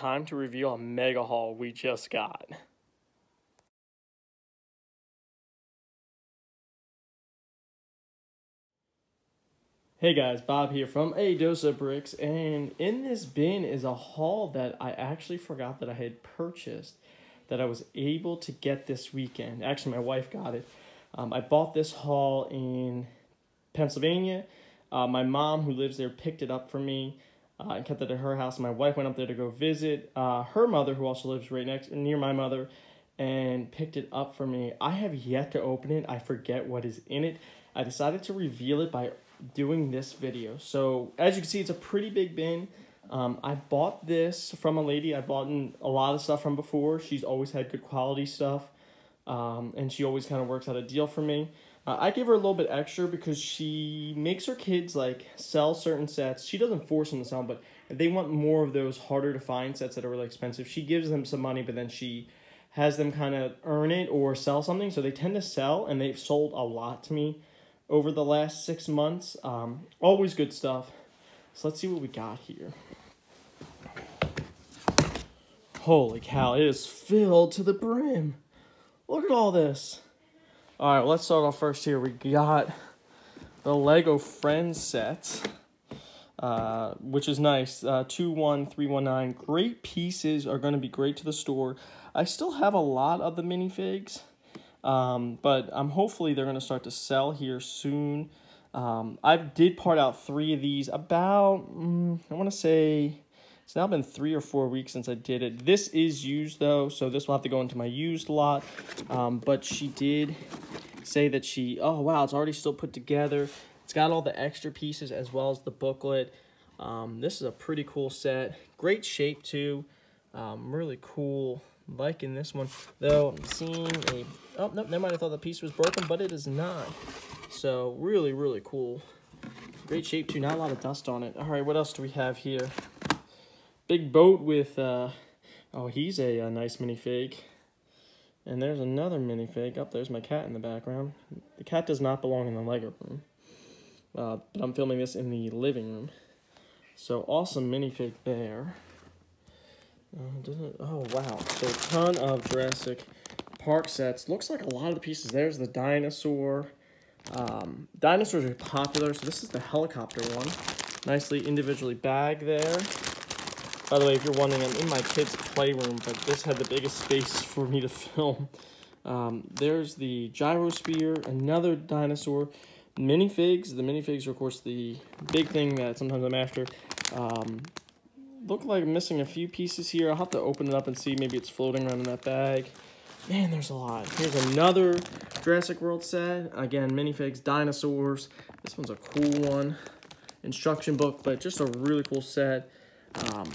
time to reveal a mega haul we just got. Hey guys, Bob here from A Dose of Bricks, and in this bin is a haul that I actually forgot that I had purchased, that I was able to get this weekend. Actually, my wife got it. Um, I bought this haul in Pennsylvania. Uh, my mom, who lives there, picked it up for me uh, and kept it at her house. My wife went up there to go visit uh, her mother, who also lives right next near my mother, and picked it up for me. I have yet to open it. I forget what is in it. I decided to reveal it by doing this video. So as you can see, it's a pretty big bin. Um, I bought this from a lady I've bought a lot of stuff from before. She's always had good quality stuff. Um, and she always kind of works out a deal for me. Uh, I give her a little bit extra because she makes her kids like sell certain sets. She doesn't force them to sell, but if they want more of those harder to find sets that are really expensive, she gives them some money, but then she has them kind of earn it or sell something. So they tend to sell, and they've sold a lot to me over the last six months. Um, always good stuff. So let's see what we got here. Holy cow, it is filled to the brim. Look at all this. All right, let's start off first here. We got the Lego Friends set, uh, which is nice. Uh, 21319. Great pieces are going to be great to the store. I still have a lot of the minifigs. Um, but I'm hopefully they're going to start to sell here soon. Um, I did part out three of these about, mm, I want to say, it's now been three or four weeks since I did it. This is used though, so this will have to go into my used lot. Um, but she did say that she, oh wow, it's already still put together. It's got all the extra pieces as well as the booklet. Um, this is a pretty cool set. Great shape too. Um, really cool liking this one. Though I'm seeing a... Oh, no, never mind. I thought the piece was broken, but it is not. So, really, really cool. Great shape, too. Not a lot of dust on it. All right, what else do we have here? Big boat with... Uh, oh, he's a, a nice minifig. And there's another minifig. Up oh, there's my cat in the background. The cat does not belong in the Lego room. Uh, but I'm filming this in the living room. So, awesome minifig there. Uh, oh, wow. So a ton of Jurassic Park sets. Looks like a lot of the pieces. There's the dinosaur. Um, dinosaurs are popular, so this is the helicopter one. Nicely individually bagged there. By the way, if you're wondering, I'm in my kid's playroom, but this had the biggest space for me to film. Um, there's the gyrosphere, another dinosaur. Minifigs. The minifigs are, of course, the big thing that sometimes I'm after. Um, look like I'm missing a few pieces here. I'll have to open it up and see. Maybe it's floating around in that bag. Man, there's a lot. Here's another Jurassic World set. Again, minifigs, dinosaurs. This one's a cool one. Instruction book, but just a really cool set. Um,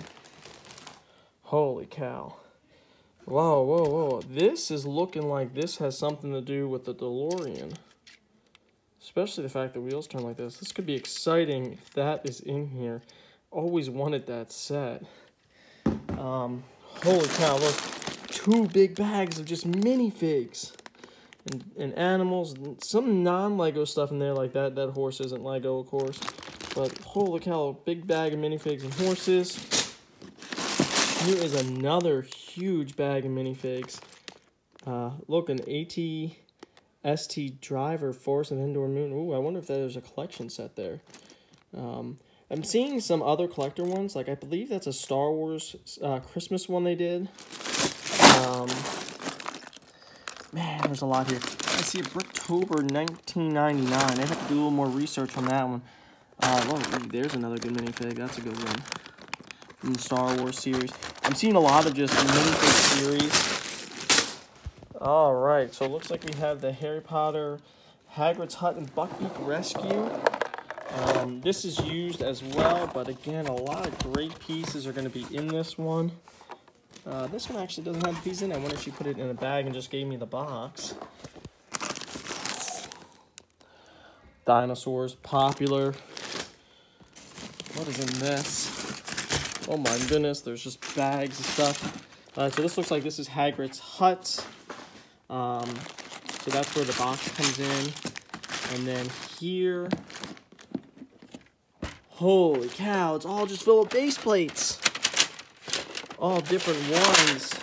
holy cow. Whoa, whoa, whoa. This is looking like this has something to do with the DeLorean. Especially the fact the wheels turn like this. This could be exciting if that is in here always wanted that set. Um, holy cow, look. Two big bags of just minifigs. And, and animals, some non-Lego stuff in there like that. That horse isn't Lego, of course. But holy cow, big bag of minifigs and horses. Here is another huge bag of minifigs. Uh, look, an AT ST driver, Force and Indoor Moon. Ooh, I wonder if there's a collection set there. Um, I'm seeing some other collector ones. Like, I believe that's a Star Wars uh, Christmas one they did. Um, man, there's a lot here. I see a Bricktober 1999. I have to do a little more research on that one. Uh, there's another good minifig. That's a good one. From the Star Wars series. I'm seeing a lot of just minifig series. Alright, so it looks like we have the Harry Potter, Hagrid's Hut, and Buckbeak Rescue. Um, this is used as well, but again, a lot of great pieces are going to be in this one. Uh, this one actually doesn't have piece in it. I wonder if she put it in a bag and just gave me the box. Dinosaurs, popular. What is in this? Oh my goodness, there's just bags of stuff. Uh, so this looks like this is Hagrid's hut. Um, so that's where the box comes in. And then here Holy cow, it's all just full of base plates. all different ones.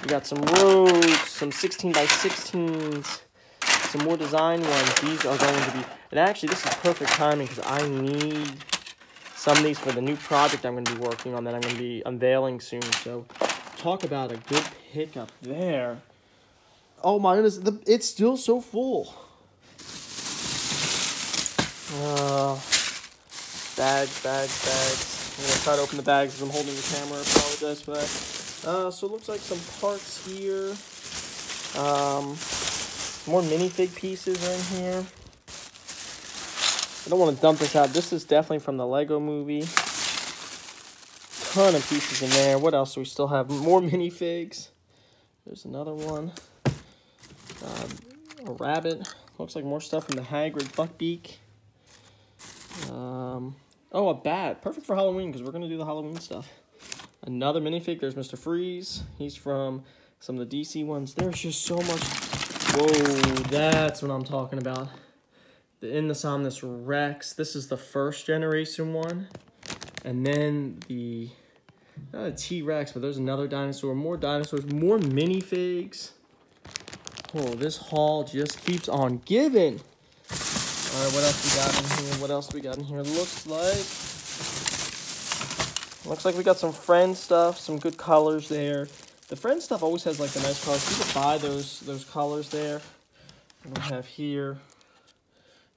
We got some roads, some 16 by 16s, some more design ones. These are going to be, and actually this is perfect timing because I need some of these for the new project I'm going to be working on that I'm going to be unveiling soon. So talk about a good pickup there. Oh my goodness, the, it's still so full. Uh, bags, bags, bags. I'm gonna try to open the bags as I'm holding the camera. I apologize for that. Uh, so it looks like some parts here. Um, more minifig pieces are in here. I don't want to dump this out. This is definitely from the Lego movie. Ton of pieces in there. What else do we still have? More minifigs. There's another one. Um, a rabbit. Looks like more stuff from the Hagrid Buckbeak. Um, oh, a bat. Perfect for Halloween because we're going to do the Halloween stuff. Another minifig. There's Mr. Freeze. He's from some of the DC ones. There's just so much. Whoa, that's what I'm talking about. In the Indominus Rex. This is the first generation one. And then the, not a T-Rex, but there's another dinosaur. More dinosaurs, more minifigs. Oh, this haul just keeps on giving. All right, what else we got in here? What else we got in here? Looks like, looks like we got some friend stuff, some good colors there. The friend stuff always has like the nice colors. You can buy those those colors there. We have here.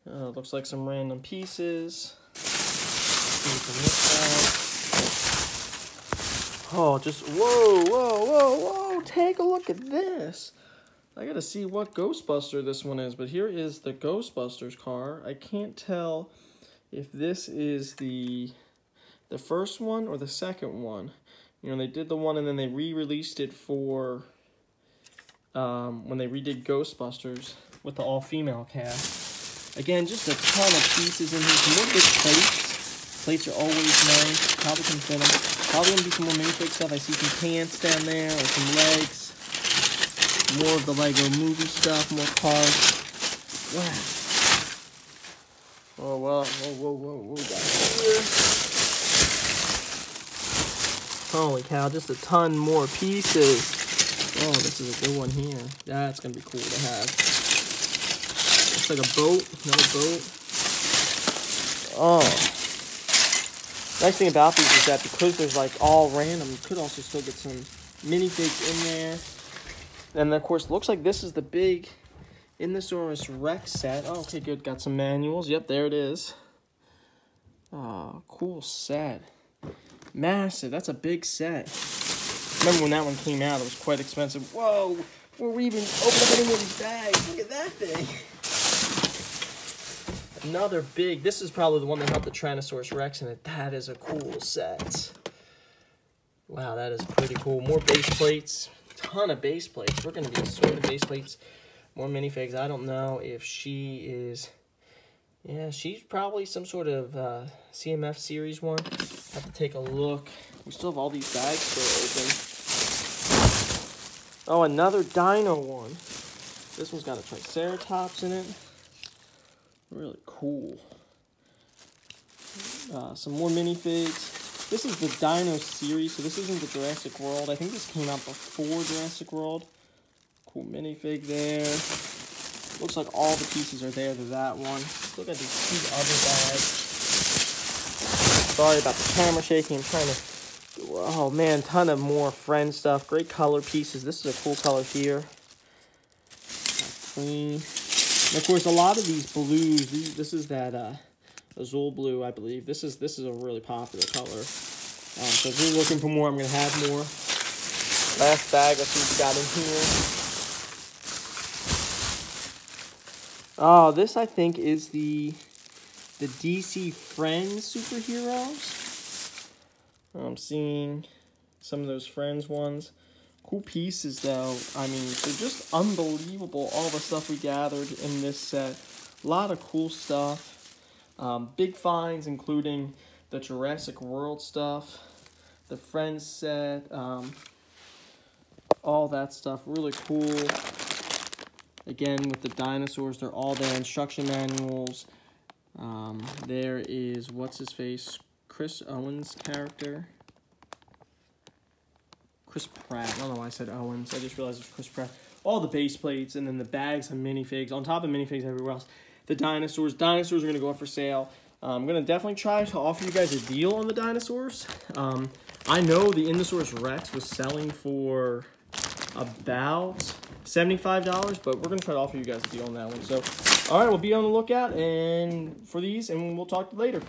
Uh, looks like some random pieces. Oh, just whoa, whoa, whoa, whoa! Take a look at this. I gotta see what Ghostbuster this one is, but here is the Ghostbusters car. I can't tell if this is the the first one or the second one. You know, they did the one and then they re-released it for um, when they redid Ghostbusters with the all-female cast. Again, just a ton of pieces in here. Some more plates. Plates are always nice. Probably can fit them. Probably gonna be some more minifig stuff. I see some pants down there or some legs. More of the Lego movie stuff, more cars. Wow. Oh, wow. Whoa, whoa, whoa, whoa. Here. Holy cow, just a ton more pieces. Oh, this is a good one here. That's going to be cool to have. Looks like a boat, another boat. Oh. Nice thing about these is that because there's like all random, you could also still get some minifigs in there. And of course, looks like this is the big Indominus Rex set. Oh, okay, good. Got some manuals. Yep, there it is. Oh, cool set. Massive. That's a big set. Remember when that one came out, it was quite expensive. Whoa, before we even open up any of these bags, look at that thing. Another big, this is probably the one that had the Tyrannosaurus Rex in it. That is a cool set. Wow, that is pretty cool. More base plates ton of base plates. We're to be sorting base plates, more minifigs. I don't know if she is... Yeah, she's probably some sort of uh, CMF series one. Have to take a look. We still have all these bags still open. Oh, another dino one. This one's got a Triceratops in it. Really cool. Uh, some more minifigs. This is the Dino series, so this isn't the Jurassic World. I think this came out before Jurassic World. Cool minifig there. Looks like all the pieces are there to that one. Look at these two other bags. Sorry about the camera shaking. I'm trying to... Oh, man, ton of more friend stuff. Great color pieces. This is a cool color here. Clean. And of course, a lot of these blues, these, this is that... Uh, Azul blue, I believe. This is this is a really popular color. Um, so if you're looking for more, I'm going to have more. Last bag, let's see what we got in here. Oh, this I think is the the DC Friends superheroes. I'm seeing some of those Friends ones. Cool pieces though. I mean, they're just unbelievable all the stuff we gathered in this set. A lot of cool stuff. Um, big finds, including the Jurassic World stuff, the Friends set, um, all that stuff. Really cool. Again, with the dinosaurs, they're all there. Instruction manuals. Um, there is, what's his face? Chris Owens' character. Chris Pratt. I don't know why I said Owens. I just realized it was Chris Pratt. All the base plates and then the bags of minifigs on top of minifigs everywhere else. The dinosaurs. Dinosaurs are gonna go up for sale. I'm gonna definitely try to offer you guys a deal on the dinosaurs. Um, I know the Indosaurus Rex was selling for about $75, but we're going to try to offer you guys a deal on that one. So, all right, we'll be on the lookout and for these, and we'll talk later.